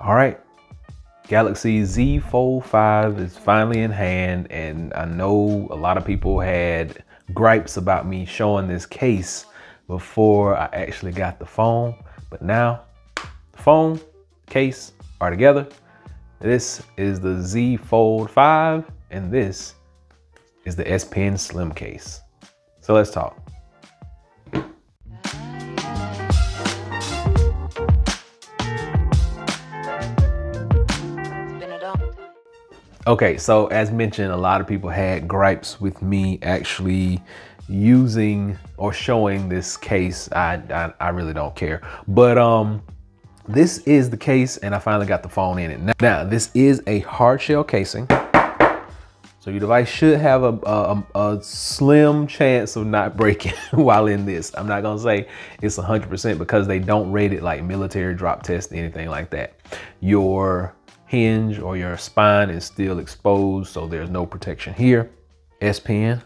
All right, Galaxy Z Fold 5 is finally in hand and I know a lot of people had gripes about me showing this case before I actually got the phone, but now the phone, case are together. This is the Z Fold 5 and this is the S Pen Slim case. So let's talk. Okay, so as mentioned, a lot of people had gripes with me actually using or showing this case. I, I, I really don't care. But um, this is the case and I finally got the phone in it. Now, now this is a hard shell casing. So your device should have a, a, a, slim chance of not breaking while in this. I'm not gonna say it's 100% because they don't rate it like military drop test, anything like that. Your hinge or your spine is still exposed, so there's no protection here. S Pen,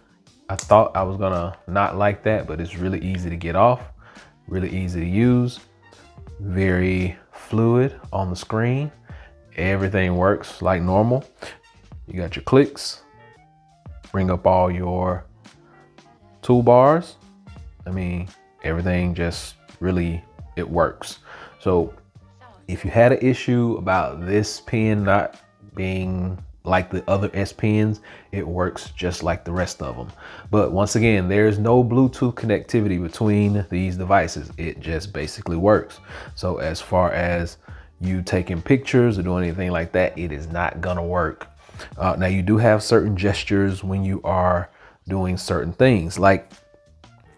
I thought I was gonna not like that, but it's really easy to get off, really easy to use, very fluid on the screen. Everything works like normal. You got your clicks, bring up all your toolbars. I mean, everything just really, it works. So if you had an issue about this pen not being like the other S pens, it works just like the rest of them. But once again, there's no Bluetooth connectivity between these devices. It just basically works. So as far as you taking pictures or doing anything like that, it is not gonna work. Uh, now you do have certain gestures when you are doing certain things. Like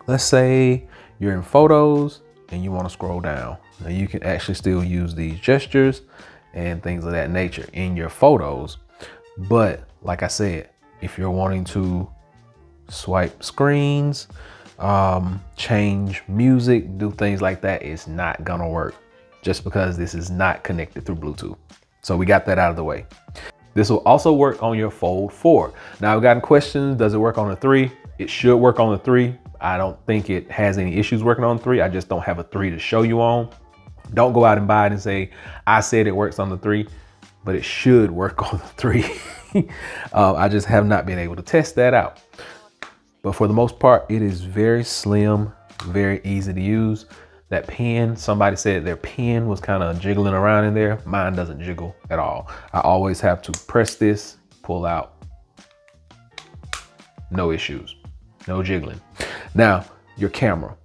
let's say you're in photos and you wanna scroll down. Now you can actually still use these gestures and things of that nature in your photos. But like I said, if you're wanting to swipe screens, um, change music, do things like that, it's not gonna work just because this is not connected through Bluetooth. So we got that out of the way. This will also work on your Fold 4. Now I've gotten questions, does it work on the 3? It should work on the 3. I don't think it has any issues working on 3. I just don't have a 3 to show you on. Don't go out and buy it and say, I said it works on the three, but it should work on the three. uh, I just have not been able to test that out. But for the most part, it is very slim, very easy to use. That pen, somebody said their pen was kind of jiggling around in there. Mine doesn't jiggle at all. I always have to press this, pull out. No issues, no jiggling. Now, your camera.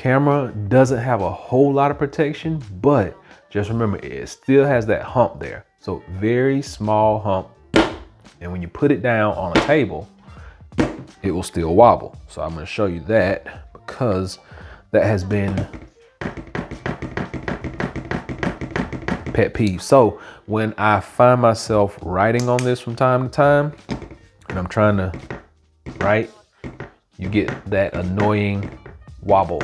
Camera doesn't have a whole lot of protection, but just remember it still has that hump there. So very small hump. And when you put it down on a table, it will still wobble. So I'm gonna show you that because that has been pet peeve. So when I find myself writing on this from time to time, and I'm trying to write, you get that annoying wobble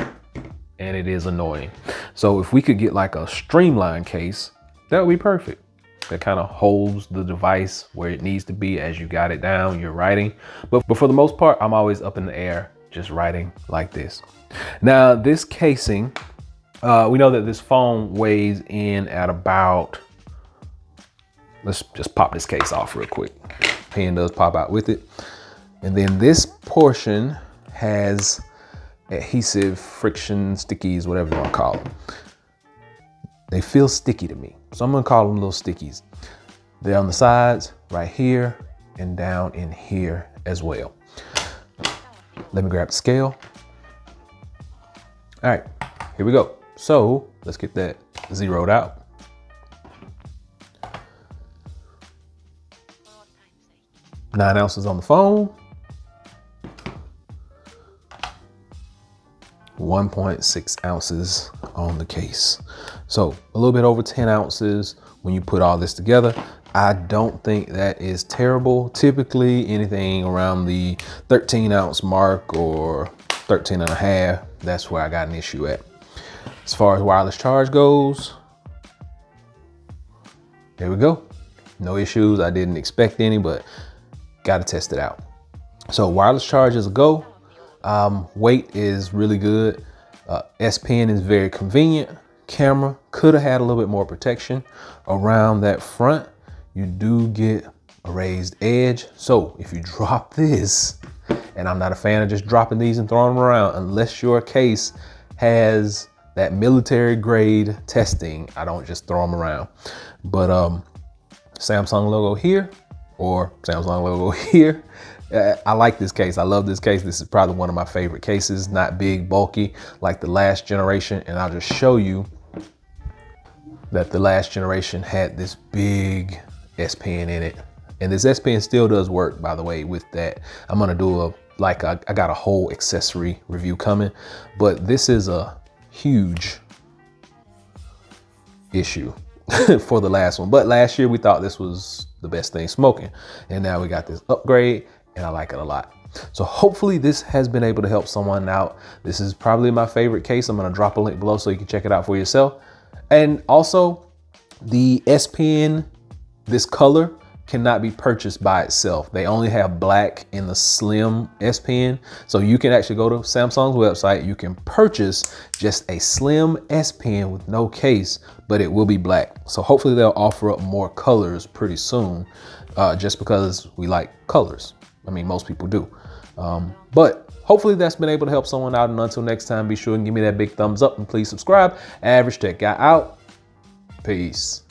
and it is annoying. So if we could get like a streamline case, that would be perfect. That kind of holds the device where it needs to be as you got it down, you're writing. But, but for the most part, I'm always up in the air, just writing like this. Now this casing, uh, we know that this phone weighs in at about, let's just pop this case off real quick. Pen does pop out with it. And then this portion has adhesive, friction, stickies, whatever you want to call them. They feel sticky to me. So I'm gonna call them little stickies. They're on the sides, right here, and down in here as well. Let me grab the scale. All right, here we go. So let's get that zeroed out. Nine ounces on the phone. 1.6 ounces on the case. So a little bit over 10 ounces when you put all this together. I don't think that is terrible. Typically anything around the 13 ounce mark or 13 and a half, that's where I got an issue at. As far as wireless charge goes, there we go. No issues. I didn't expect any, but got to test it out. So wireless charge is a go. Um, weight is really good. Uh, S Pen is very convenient. camera could have had a little bit more protection around that front. You do get a raised edge. So if you drop this, and I'm not a fan of just dropping these and throwing them around unless your case has that military grade testing. I don't just throw them around. But um, Samsung logo here or Samsung logo here. I like this case. I love this case. This is probably one of my favorite cases. Not big, bulky like the last generation. And I'll just show you that the last generation had this big S Pen in it. And this S Pen still does work, by the way, with that. I'm gonna do a, like, a, I got a whole accessory review coming, but this is a huge issue for the last one. But last year we thought this was the best thing smoking. And now we got this upgrade and I like it a lot. So hopefully this has been able to help someone out. This is probably my favorite case. I'm gonna drop a link below so you can check it out for yourself. And also the S Pen, this color cannot be purchased by itself. They only have black in the slim S Pen. So you can actually go to Samsung's website. You can purchase just a slim S Pen with no case, but it will be black. So hopefully they'll offer up more colors pretty soon uh, just because we like colors. I mean, most people do. Um, but hopefully that's been able to help someone out. And until next time, be sure and give me that big thumbs up and please subscribe. Average Tech Guy out. Peace.